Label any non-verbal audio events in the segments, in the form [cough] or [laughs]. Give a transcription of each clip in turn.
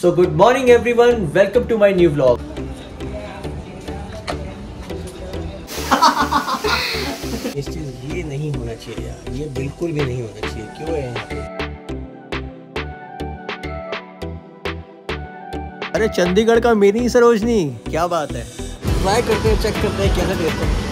So morning everyone welcome to my new blog इस चीज़ ये नहीं होना चाहिए यार। ये बिल्कुल भी नहीं होना चाहिए। क्यों है यहाँ? पे अरे, चंडीगढ़ का मेरी सरोजनी। क्या बात है। ट्राई करते हैं चेक करते हैं कैसा टेस्ट है।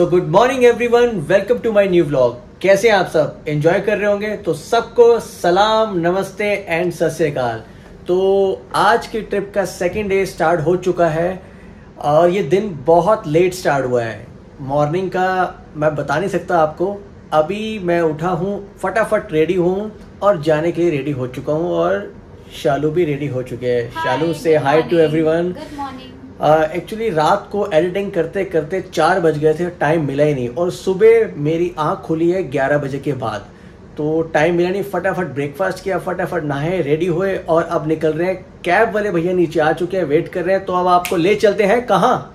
So good morning everyone welcome to my new vlog कैसे हैं आप सब? एंजॉय कर रहे होंगे? तो सबको सलाम नमस्ते एंड सत श्रीकाल तो आज की ट्रिप का सेकेंड डे स्टार्ट हो चुका है और ये दिन बहुत लेट स्टार्ट हुआ है। मॉर्निंग का मैं बता नहीं सकता आपको। अभी मैं उठा हूँ फटाफट रेडी हूँ और जाने के लिए रेडी हो चुका हूँ और शालू भी रेडी हो चुके हैं। शालू से hi to everyone good morning actually रात को एडिटिंग करते करते चार बज गए थे टाइम मिला ही नहीं। और सुबह मेरी आँख खुली है ग्यारह बजे के बाद। तो टाइम मिला नहीं, फटाफट ब्रेकफास्ट किया, फटाफट नहाए रेडी हुए और अब निकल रहे हैं। कैब वाले भैया नीचे आ चुके हैं वेट कर रहे हैं। तो अब आपको ले चलते हैं कहाँ?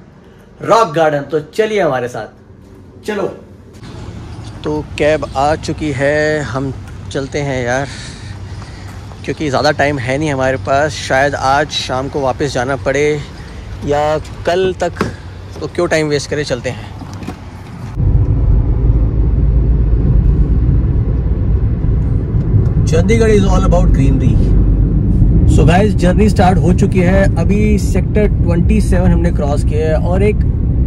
रॉक गार्डन तो चलिए हमारे साथ। चलो। तो कैब आ चुकी है, हम चलते हैं यार। क्योंकि ज़्यादा टाइम है नहीं हमारे पास। शायद आज शाम को वापस जाना पड़े। या कल तक तो क्यों टाइम वेस्ट करें? चलते हैं। Chandigarh is all about greenery so guys journey start हो चुकी है। अभी सेक्टर 27 हमने क्रॉस किया है और एक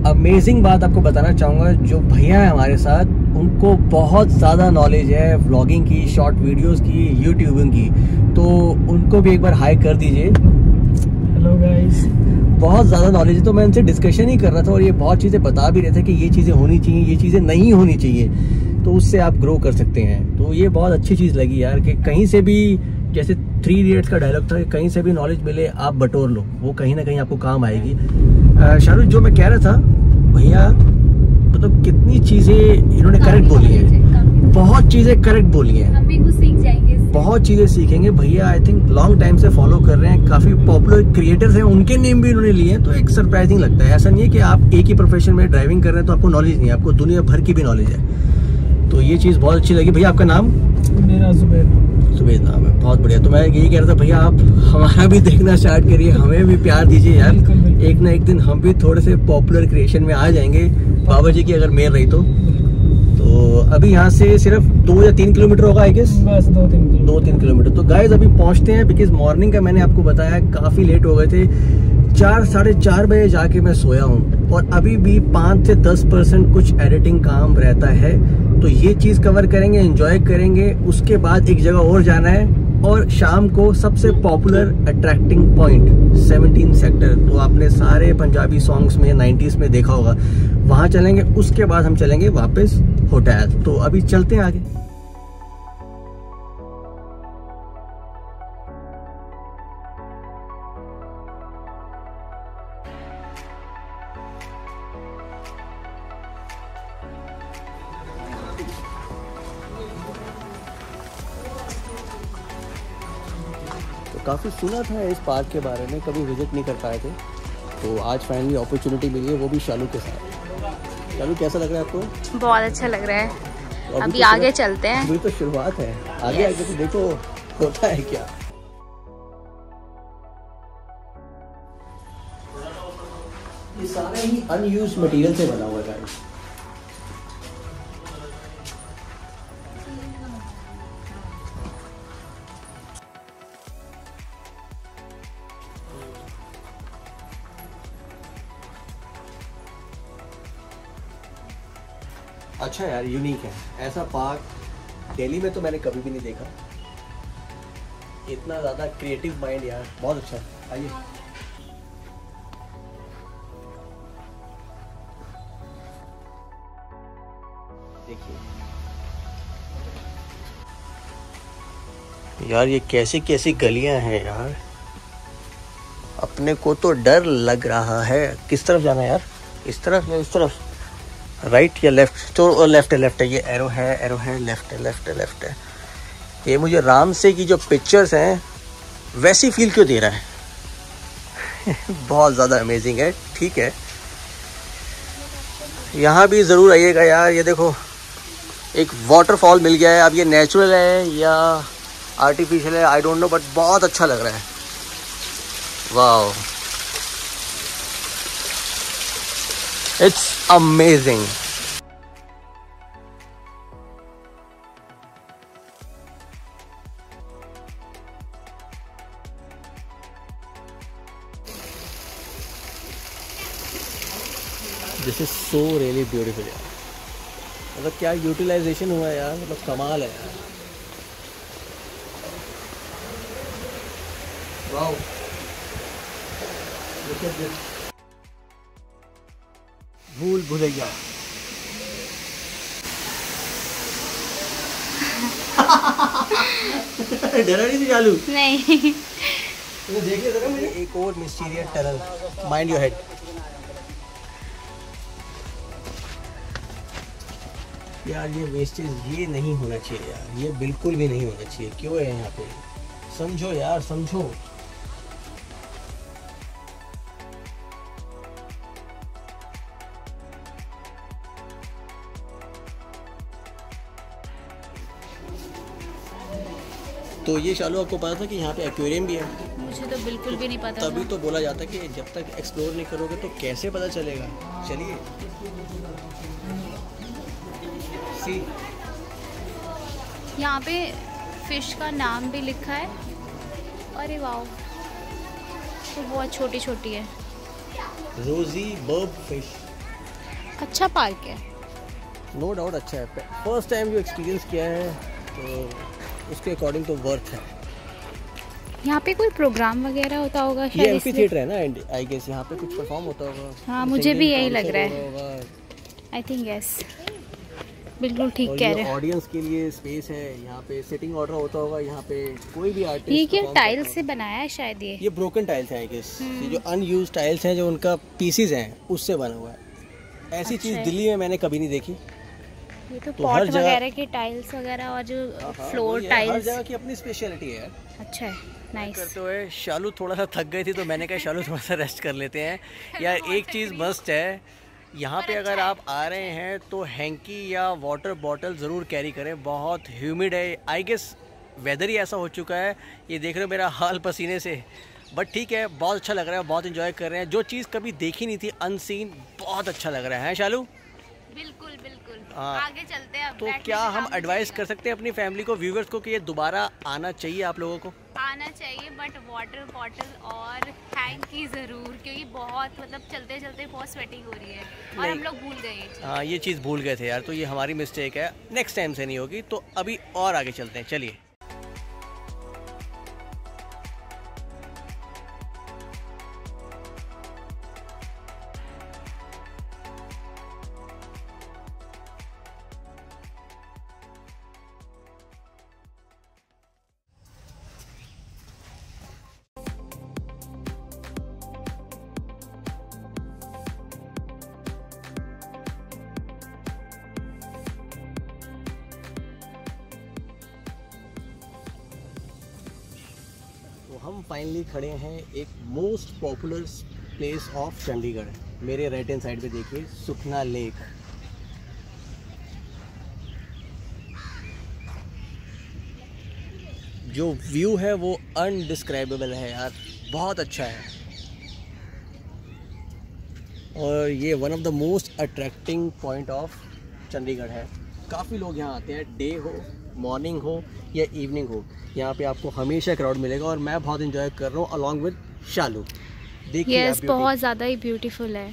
अमेजिंग बात आपको बताना चाहूँगा जो भैया है हमारे साथ उनको बहुत ज़्यादा नॉलेज है व्लॉगिंग की शॉर्ट वीडियोस की यूट्यूबिंग की। तो उनको भी एक बार हाई कर दीजिए। हेलो गाइस बहुत ज़्यादा नॉलेज है तो मैं उनसे डिस्कशन ही कर रहा था और ये बहुत चीज़ें बता भी रहे थे कि ये चीज़ें होनी चाहिए ये चीज़ें नहीं होनी चाहिए तो उससे आप ग्रो कर सकते हैं। तो ये बहुत अच्छी चीज़ लगी यार कि कहीं से भी जैसे थ्री इडियट्स का डायलॉग था कि कहीं से भी नॉलेज मिले आप बटोर लो वो कहीं ना कहीं आपको काम आएगी। शाहरुख जो मैं कह रहा था भैया मतलब तो कितनी चीज़ें इन्होंने करेक्ट बोली है। बहुत चीज़ें करेक्ट बोली हैं। बहुत चीज़ें सीखेंगे। भैया आई थिंक लॉन्ग टाइम से फॉलो कर रहे हैं। काफ़ी पॉपुलर क्रिएटर्स हैं। उनके नेम भी उन्होंने लिए हैं। तो एक सरप्राइजिंग लगता है। ऐसा नहीं है कि आप एक ही प्रोफेशन में ड्राइविंग कर रहे हैं तो आपको नॉलेज नहीं है। आपको दुनिया भर की भी नॉलेज है। तो ये चीज़ बहुत अच्छी लगी। भैया आपका नाम? मेरा जुबैर सुबेद नाम है। बहुत बढ़िया। तो मैं यही कह रहा था भैया आप हमारा भी देखना स्टार्ट करिए। हमें भी प्यार दीजिए यार। एक ना एक दिन हम भी थोड़े से पॉपुलर क्रिएशन में आ जाएँगे। बाबा जी की अगर मेल रही तो। तो अभी यहाँ से सिर्फ़ दो या तीन किलोमीटर होगा आई गेस बस दो तीन दो तीन किलोमीटर। तो गाइस अभी पहुँचते हैं बिकॉज़ मॉर्निंग का मैंने आपको बताया काफ़ी लेट हो गए थे। चार साढ़े चार बजे जाके मैं सोया हूँ। और अभी भी पाँच से दस परसेंट कुछ एडिटिंग काम रहता है। तो ये चीज़ कवर करेंगे एंजॉय करेंगे। उसके बाद एक जगह और जाना है। और शाम को सबसे पॉपुलर अट्रैक्टिंग पॉइंट 17 सेक्टर तो आपने सारे पंजाबी सॉन्ग्स में 90s में देखा होगा। वहाँ चलेंगे, उसके बाद हम चलेंगे वापस होटल। तो अभी चलते हैं आगे। तो काफ़ी सुना था इस पार्क के बारे में, कभी विज़िट नहीं कर पाए थे। तो आज फाइनली अपॉर्चुनिटी मिली है, वो भी शालू के साथ। कैसा लग रहा है आपको? बहुत अच्छा लग रहा है। तो अभी तो आगे चलते हैं। अभी तो शुरुआत है। आगे Yes. आगे तो देखो होता है क्या? ये सारे ही अनयूज मटेरियल से बना अच्छा यार यूनिक है। ऐसा पार्क दिल्ली में तो मैंने कभी भी नहीं देखा। इतना ज़्यादा क्रिएटिव माइंड यार, बहुत अच्छा आइए। देखिए। यार, ये कैसी कैसी गलियाँ हैं यार। अपने को तो डर लग रहा है। किस तरफ़ जाना है यार? इस तरफ़ या इस तरफ़? राइट या लेफ़्ट? तो लेफ़्ट है लेफ़्ट है, ये एरो है एरो है, लेफ़्ट है लेफ़्ट है लेफ़्ट है। ये मुझे राम से की जो पिक्चर्स हैं, वैसी फील क्यों दे रहा है? [laughs] बहुत ज़्यादा अमेजिंग है, ठीक है। यहाँ भी ज़रूर आइएगा यार, ये देखो, एक वाटरफॉल मिल गया है, अब ये नेचुरल है या आर्टिफिशियल है आई डोंट नो बट बहुत अच्छा लग रहा है। वाह it's amazing this is so really beautiful यार मतलब क्या यूटिलाइजेशन हुआ यार? मतलब कमाल है यार। Look at this. भूल भुलैया। [laughs] डरा नहीं थी नहीं। तो देखिए जरा मेरे एक और mysterious tunnel mind your head यार ये वेस्टेज ये नहीं होना चाहिए यार ये बिल्कुल भी नहीं होना चाहिए। क्यों है यहाँ पे? समझो यार समझो। तो ये शालू आपको पता था कि यहाँ पे एक्वेरियम भी है? मुझे तो बिल्कुल भी नहीं पता तभी तो बोला जाता है कि जब तक एक्सप्लोर नहीं करोगे तो कैसे पता चलेगा? चलिए। सी। यहाँ पे फ़िश का नाम भी लिखा है। अरे वाह तो बहुत छोटी छोटी है। रोजी बर्ब फ़िश अच्छा पार्क है। नो no डाउट अच्छा है। फ़र्स्ट टाइम जो एक्सपीरियंस किया है तो उसके अकॉर्डिंग तो वर्थ है। यहाँ पे कोई प्रोग्राम वगैरह होता होगा ये इसलिए थिएटर है ना एंड आई गेस यहाँ पे कुछ परफॉर्म होता होगा। हाँ, मुझे भी यही लग रहा है। आई थिंक यस बिल्कुल ठीक कह रहे हैं। ऑडियंस के लिए स्पेस है यहाँ पे सिटिंग ऑर्डर होता होगा यहाँ पे कोई भी आर्टिस्ट ये क्या टाइल से बनाया है शायद ये? ये ब्रोकन टाइल्स हैं आई गेस हम्म। ये जो अनयूज टाइल्स हैं जो उनका पीसीज हैं उससे बना हुआ है। ऐसी अच्छा चीज़ दिल्ली में मैंने कभी नहीं देखी। ये तो तो पॉट वगैरह की टाइल्स वगैरह और जो हाँ, फ्लोर वही हर टाइल्स जगह की अपनी स्पेशलिटी है। अच्छा है नाइस करते हुए शालू थोड़ा सा थक गई थी तो मैंने कहा शालू थोड़ा सा रेस्ट कर लेते हैं। [laughs] यार एक चीज़ मस्त है यहाँ पे अगर आप आ रहे हैं। तो हैंकी या वाटर बॉटल ज़रूर कैरी करें। बहुत ह्यूमिड है। आई गेस वेदर ही ऐसा हो चुका है। ये देख रहे हो मेरा हाल पसीने से। बट ठीक है बहुत अच्छा लग रहा है बहुत इन्जॉय कर रहे हैं। जो चीज़ कभी देखी नहीं थी अनसीन बहुत अच्छा लग रहा है शालू? बिल्कुल बिल्कुल। आ, आगे चलते हैं तो क्या हम एडवाइस कर सकते हैं अपनी फैमिली को व्यूवर्स को कि ये दोबारा आना चाहिए आप लोगों को? आना चाहिए बट वाटर बॉटल और हैंग की ज़रूर क्योंकि बहुत मतलब चलते चलते बहुत स्वेटिंग हो रही है। और हम लोग भूल गए हाँ। ये चीज़ भूल गए थे यार तो ये हमारी मिस्टेक है। नेक्स्ट टाइम से नहीं होगी तो अभी और आगे चलते हैं चलिए। हम फाइनली खड़े हैं एक most popular place of Chandigarh. मेरे राइट हैंड साइड पे देखिए, सुखना लेक जो व्यू है वो अनडिस्क्राइबेबल है यार, बहुत अच्छा है। और ये one of the most attracting point of Chandigarh है। काफ़ी लोग यहाँ आते हैं डे हो मॉर्निंग हो या इवनिंग हो यहाँ पे आपको हमेशा क्राउड मिलेगा और मैं बहुत इंजॉय कर रहा हूँ अलॉन्ग विद शालू देखिए यस बहुत ज़्यादा ही ब्यूटीफुल है।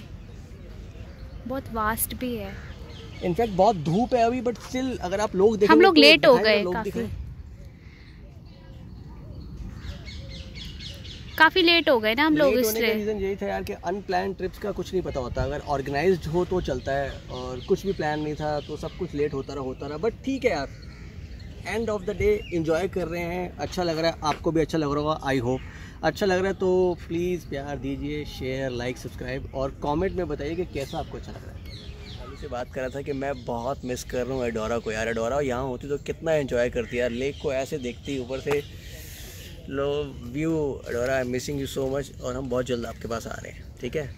बहुत वास्ट भी है। इनफैक्ट बहुत धूप है अभी बट स्टिल अगर आप लोग देखो हम लोग late हो गए काफ़ी। काफ़ी लेट हो गए ना हम लोग लेट इसलिए रीज़न यही था यार कि अनप्लान ट्रिप्स का कुछ नहीं पता होता। अगर ऑर्गेनाइज्ड हो तो चलता है और कुछ भी प्लान नहीं था तो सब कुछ लेट होता रहा होता रहा। बट ठीक है यार end of the day enjoy कर रहे हैं। अच्छा लग रहा है, आपको भी अच्छा लग रहा होगा आई होप अच्छा लग रहा है तो प्लीज़ प्यार दीजिए शेयर लाइक सब्सक्राइब और कमेंट में बताइए कि कैसा आपको अच्छा लग रहा है। शालू से बात कर रहा था कि मैं बहुत मिस कर रहा हूँ एडोरा को यार। एडोरा यहाँ होती तो कितना एंजॉय करती यार। लेक को ऐसे देखती, ऊपर से लो view एडोरा I missing you so much और हम बहुत जल्द आपके पास आ रहे हैं। ठीक है?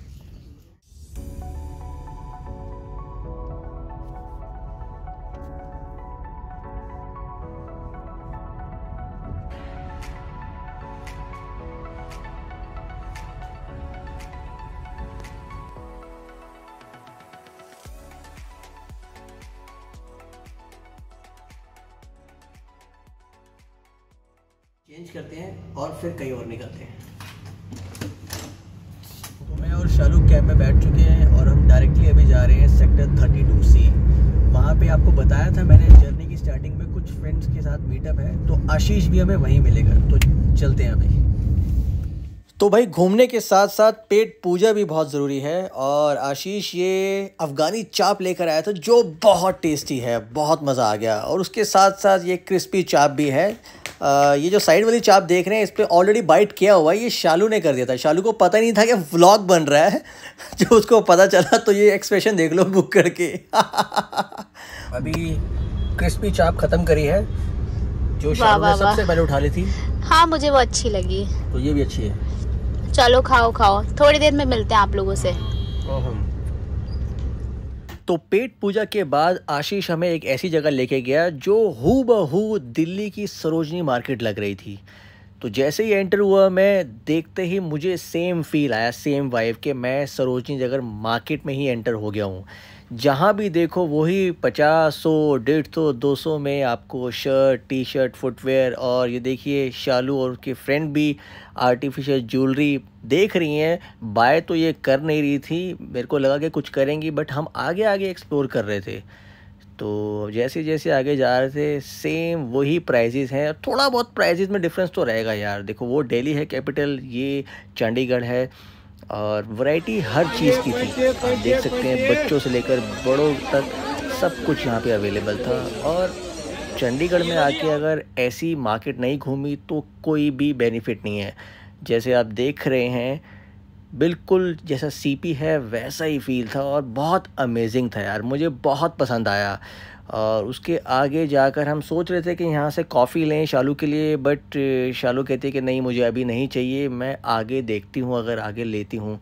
चेंज करते हैं और फिर कहीं और निकलते हैं। तो मैं और शाहरुख कैब में बैठ चुके हैं और हम डायरेक्टली अभी जा रहे हैं सेक्टर 32 सी वहाँ पे आपको बताया था मैंने जर्नी की स्टार्टिंग में कुछ फ्रेंड्स के साथ मीटअप है तो आशीष भी हमें वहीं मिलेगा। तो चलते हैं अभी। तो भाई घूमने के साथ साथ पेट पूजा भी बहुत ज़रूरी है और आशीष ये अफ़गानी चाप लेकर आया था जो बहुत टेस्टी है बहुत मज़ा आ गया। और उसके साथ साथ ये क्रिस्पी चाप भी है। आ, ये जो साइड वाली चाप देख रहे हैं इस पर ऑलरेडी बाइट किया हुआ है ये शालू ने कर दिया था। शालू को पता नहीं था कि व्लॉग बन रहा है [laughs] जो उसको पता चला तो ये एक्सप्रेशन देख लो बुक करके। [laughs] अभी क्रिस्पी चाप ख़त्म करी है जो शालू ने सबसे पहले उठा ली थी। हाँ मुझे वो अच्छी लगी। तो ये भी अच्छी है। चलो खाओ खाओ। थोड़ी देर में मिलते हैं आप लोगों से। तो पेट पूजा के बाद आशीष हमें एक ऐसी जगह लेके गया जो हु बहू दिल्ली की सरोजनी मार्केट लग रही थी। तो जैसे ही एंटर हुआ, मैं देखते ही मुझे सेम फील आया सेम वाइफ के, मैं सरोजनी जगह मार्केट में ही एंटर हो गया हूँ। जहाँ भी देखो, वही पचास सौ डेढ़ सौ दो सौ में आपको शर्ट टी शर्ट फुटवेयर और ये देखिए, शालू और उसके फ्रेंड भी आर्टिफिशियल ज्वेलरी देख रही हैं। बाय तो ये कर नहीं रही थी, मेरे को लगा कि कुछ करेंगी बट हम आगे आगे एक्सप्लोर कर रहे थे। तो जैसे जैसे आगे जा रहे थे सेम वही प्राइजेज़ हैं। थोड़ा बहुत प्राइजेज़ में डिफरेंस तो रहेगा यार। देखो, वो दिल्ली है कैपिटल ये चंडीगढ़ है। और वैरायटी हर चीज़ की थी। आप देख सकते हैं, बच्चों से लेकर बड़ों तक सब कुछ यहाँ पे अवेलेबल था। और चंडीगढ़ में आके अगर ऐसी मार्केट नहीं घूमी तो कोई भी बेनिफिट नहीं है। जैसे आप देख रहे हैं, बिल्कुल जैसा सीपी है, वैसा ही फील था और बहुत अमेजिंग था यार। मुझे बहुत पसंद आया। और उसके आगे जाकर हम सोच रहे थे कि यहाँ से कॉफ़ी लें शालू के लिए बट शालू कहती है कि नहीं, मुझे अभी नहीं चाहिए, मैं आगे देखती हूँ, अगर आगे लेती हूँ।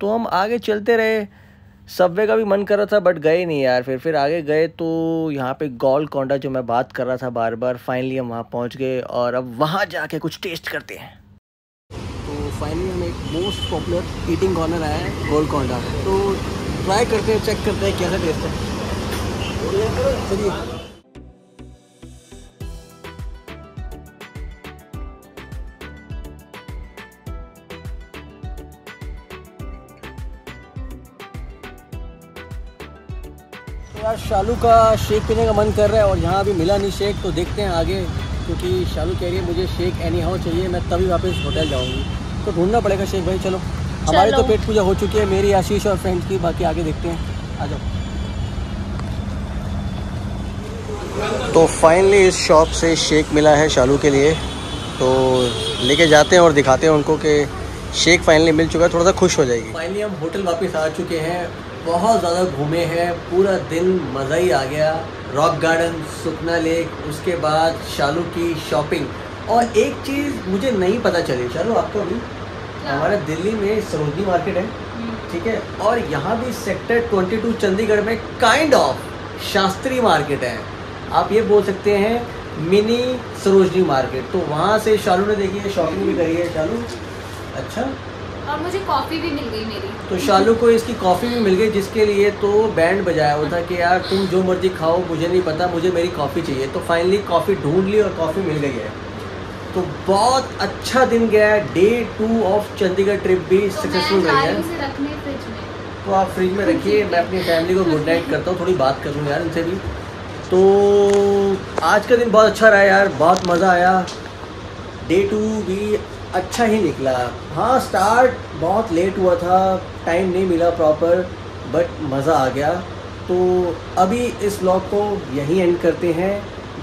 तो हम आगे चलते रहे। सबवे का भी मन कर रहा था बट गए नहीं यार। फिर फिर आगे गए तो यहाँ पे गोल कोंडा जो मैं बात कर रहा था बार बार फाइनली हम वहाँ पहुँच गए और अब वहाँ जाके कुछ टेस्ट करते हैं। तो फाइनली हम एक मोस्ट पॉपुलर ईटिंग कॉर्नर आया है गोल कोंडा तो ट्राई करते हैं चेक करते हैं कैसा टेस्ट है। चलिए तो यार शालू का शेक पीने का मन कर रहा है और यहाँ अभी मिला नहीं शेक तो देखते हैं आगे क्योंकि शालू कह रही है मुझे शेक एनी हाउ चाहिए मैं तभी वापस होटल जाऊँगी। तो ढूंढना पड़ेगा शेक भाई चलो। हमारी तो पेट पूजा हो चुकी है मेरी आशीष और फ्रेंड्स की बाकी आगे देखते हैं। आ जाओ। तो फाइनली इस शॉप से शेक मिला है शालू के लिए। तो लेके जाते हैं और दिखाते हैं उनको कि शेक फाइनली मिल चुका है थोड़ा सा खुश हो जाएगी। फाइनली हम होटल वापस आ चुके हैं। बहुत ज़्यादा घूमे हैं पूरा दिन मज़ा ही आ गया। रॉक गार्डन सुखना लेक उसके बाद शालू की शॉपिंग और एक चीज़ मुझे नहीं पता चली। शालू आपको अभी हमारे दिल्ली में सरोजनी मार्केट है ठीक है? और यहाँ भी सेक्टर 22 चंडीगढ़ में काइंड ऑफ़ शास्त्री मार्केट है। आप ये बोल सकते हैं मिनी सरोजनी मार्केट। तो वहाँ से शालू ने देखी है शॉपिंग भी करी है शालू? अच्छा। और मुझे कॉफ़ी भी मिल गई मेरी। तो शालू को इसकी कॉफ़ी भी मिल गई जिसके लिए तो बैंड बजाया हुआ था कि यार तुम जो मर्ज़ी खाओ मुझे नहीं पता मुझे मेरी कॉफ़ी चाहिए। तो फाइनली कॉफ़ी ढूंढ ली और कॉफ़ी मिल गई है। तो बहुत अच्छा दिन गया day two of Chandigarh trip भी तो सक्सेसफुल रही है। तो आप फ्रिज में रखिए मैं अपनी फैमिली को गुड नाइट करता हूँ थोड़ी बात कर लूँ यार इनसे भी। तो आज का दिन बहुत अच्छा रहा यार, बहुत मज़ा आया। डे टू भी अच्छा ही निकला। हाँ स्टार्ट बहुत लेट हुआ था टाइम नहीं मिला प्रॉपर बट मज़ा आ गया। तो अभी इस ब्लॉग को यहीं एंड करते हैं।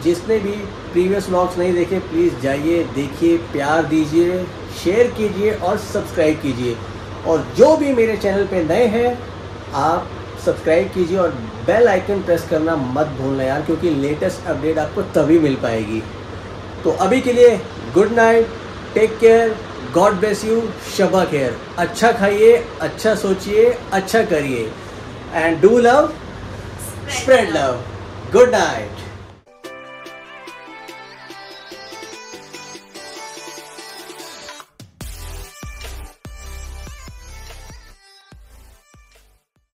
जिसने भी प्रीवियस व्लॉग्स नहीं देखे प्लीज़ जाइए, देखिए, प्यार दीजिए शेयर कीजिए और सब्सक्राइब कीजिए। और जो भी मेरे चैनल पे नए हैं, आप सब्सक्राइब कीजिए और बेल आइकन प्रेस करना मत भूलना यार, क्योंकि लेटेस्ट अपडेट आपको तभी मिल पाएगी। तो अभी के लिए good night take care God bless you Shaba care अच्छा खाइए अच्छा सोचिए अच्छा करिए। And do love spread love good night